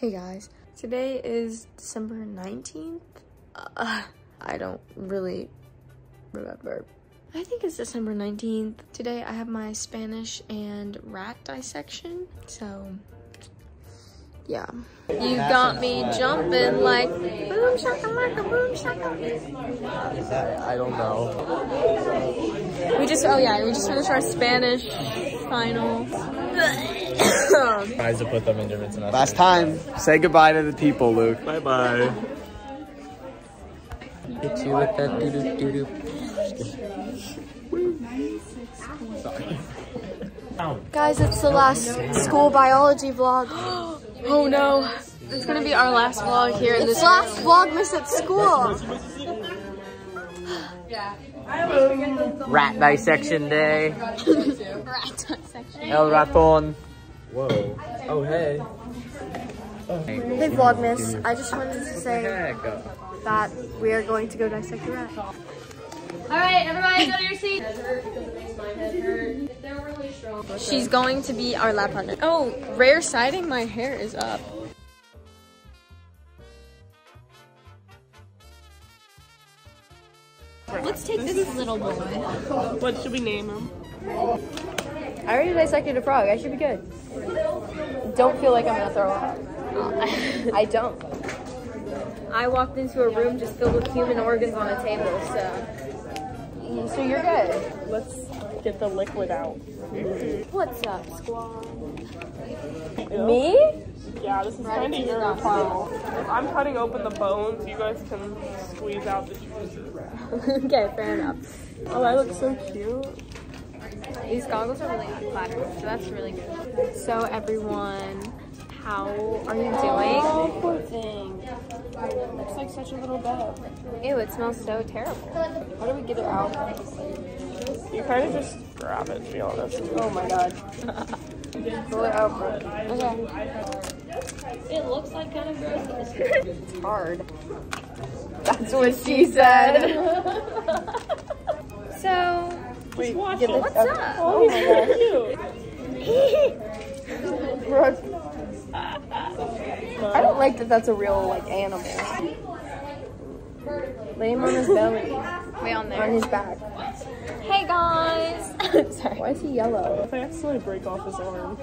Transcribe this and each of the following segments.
Hey guys, today is December 19th. Uh, I don't really remember. I think it's December 19th. Today I have my Spanish and rat dissection, so yeah. You got me jumping like boom shakalaka boom shakalaka. Is that? I don't know. We just, oh yeah, we just finished our Spanish final. Tries to put them in different semesters. Last time. Say goodbye to the people, Luke. Bye bye. Hit you with that doo doo doo doo. Guys, it's the last school biology vlog. oh no, it's gonna be our last vlog here in this last vlogmas at school. Rat dissection day. Rat dissection. El raton. Whoa. Oh hey. Hey vlogmas, I just wanted to say that we are going to go dissect a rat. All right, everybody go to your seat. They're really strong. She's going to be our lab partner. Oh, rare sighting, my hair is up. Let's take this little boy. What should we name him? I already dissected a frog. I should be good. Don't feel like I'm gonna throw up. I don't. I walked into a room just filled with human organs on a table, so. So you're good. Let's get the liquid out. What's up, squad? Me? Yeah, this is kind of your final. If I'm cutting open the bones, you guys can squeeze out the juices. okay, fair enough. Oh, that looks so cute. These goggles are really flattering, so that's really good. So everyone, how are you doing? Oh, poor thing. Looks like such a little bed. Ew, it smells so terrible. How do we get it out? You kind of just grab it, to be honest. Oh my god. Pull it out, Brett. Okay. It looks like kind of gross. It's hard. That's what she said. So, Wait, what's get this up? Oh, my god. Brooke. I don't like that that's a real, like, animal. Lay him on his belly. Way on there. On his back. Hey guys! Sorry. Why is he yellow? If I accidentally break off his arm.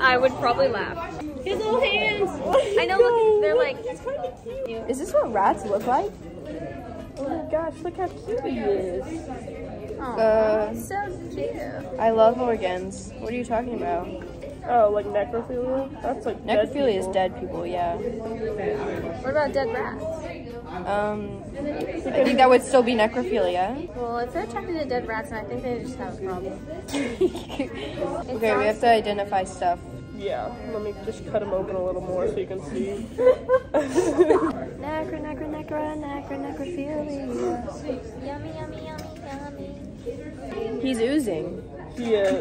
I would probably laugh. His little hands! I know, look, they're like, Is this what rats look like? Oh my gosh, look how cute he is. Uh, so cute. I love organs. What are you talking about? Oh, like necrophilia? That's like dead Necrophilia is dead people, yeah. What about dead rats? Um, I think that would still be necrophilia. Well, if they're attracted to dead rats, then I think they just have a problem. Okay, we have to identify stuff. Yeah, let me just cut him open a little more so you can see. Necro, necro, necro, necro, necrophilia. Yummy, yummy, yummy, yummy. He's oozing. He is.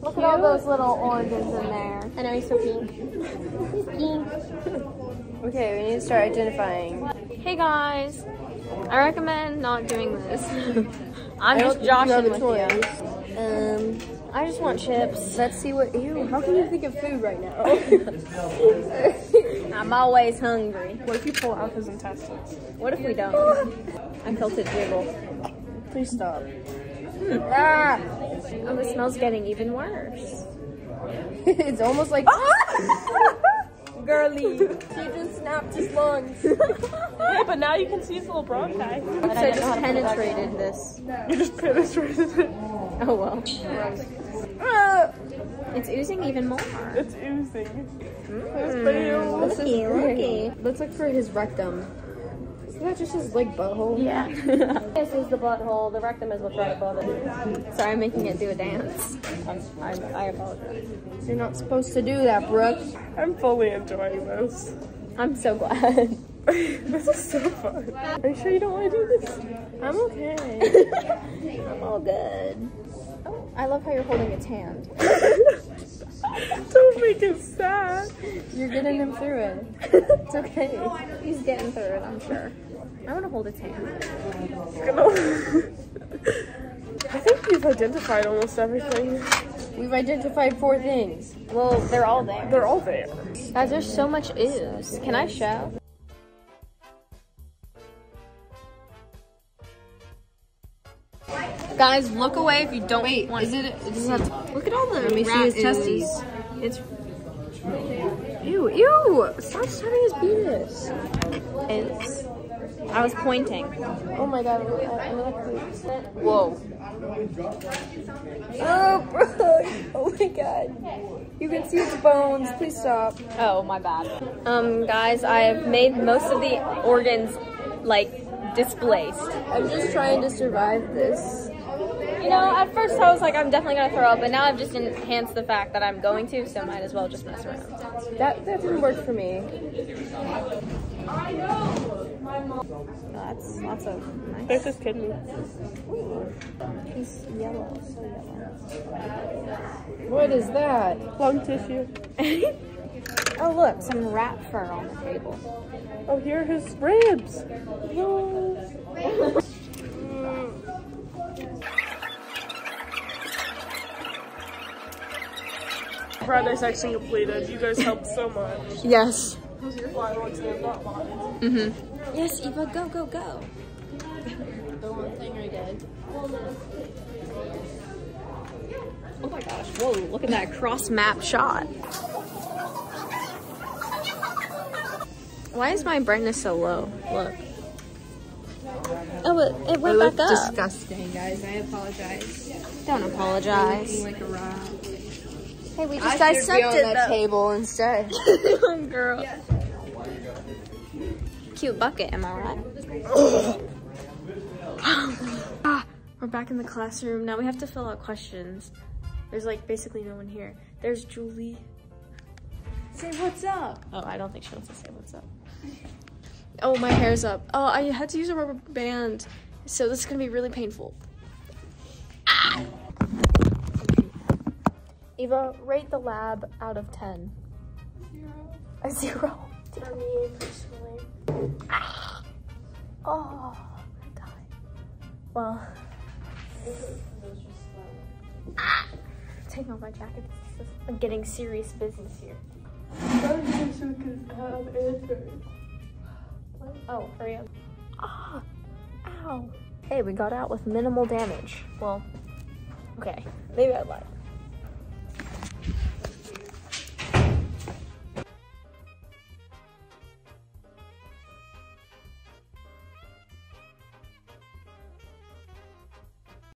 Look at all those little organs in there. I know he's so pink. He's pink. Okay, we need to start identifying. Hey guys, I recommend not doing this. I'm I just don't think you have joshing with you. Um, I just want chips. Let's see what. Ew, how can you think of food right now? I'm always hungry. What if you pull out his intestines? What if we don't? I felt it jiggle. Please stop. Ah! Oh, the smell's getting even worse. it's almost like. Girly. She just snapped his lungs. Yeah, but now you can see his little bronchi. But I just penetrated this. You just penetrated it. Oh well. It's oozing even more. It's oozing. Mm. This is Looky, looky. Let's look for his rectum. Isn't that just his like butthole? Yeah. this is the butthole. The rectum is what's right above it. Sorry, I'm making it do a dance. I'm, I'm, I apologize. You're not supposed to do that, Brooke. I'm fully enjoying this. I'm so glad. this is so fun. Are you sure you don't want to do this? I'm okay. I'm all good. Oh, I love how you're holding its hand. don't make it sad. You're getting him through it. It's okay. He's getting through it, I'm sure. I want to hold its hand. I think we've identified almost everything. We've identified four things. Well, they're all there. They're all there. Guys, there's so much is. Can I show? Guys, look away if you don't Wait, want is it? Does it Look at all the Let me see his testes. It's Ew, ew! Stop touching his penis. it's. I was pointing. Oh my god, Whoa. Oh, bro. Oh my god. You can see its bones. Please stop. Oh, my bad. Um, guys, I have made most of the organs like displaced. I'm just trying to survive this. You know, at first I was like, I'm definitely gonna throw up, but now I've just enhanced the fact that I'm going to, so might as well just mess around. That that didn't work for me. i That's lots of nice. There's his kidney. He's yellow, so yellow. What is that? Lung tissue. Oh look, some rat fur on the table. Oh, here are his ribs. No. Friday section completed. You guys helped so much. Yes. How's your final exam not mine? Yes, Eva, go, go, go. The one thing again. Oh my gosh, whoa, look at that cross map shot. Why is my brightness so low? Look. Oh, it, it went back up. disgusting, guys. I apologize. Don't apologize. Like a rat. Hey, we just dissected the table instead. girl. Cute bucket, am I right? Ah, we're back in the classroom. Now we have to fill out questions. There's like basically no one here. There's Julie. Say what's up. Oh, I don't think she wants to say what's up. Oh, my hair's up. Oh, I had to use a rubber band. So this is gonna be really painful. Eva, rate the lab out of 10. A zero. For me personally. Oh, I'm dying. Well, take off my jacket. Is- I'm getting serious business here. Oh, hurry up. Ah, ow. Hey, we got out with minimal damage. Well, okay, maybe I lied.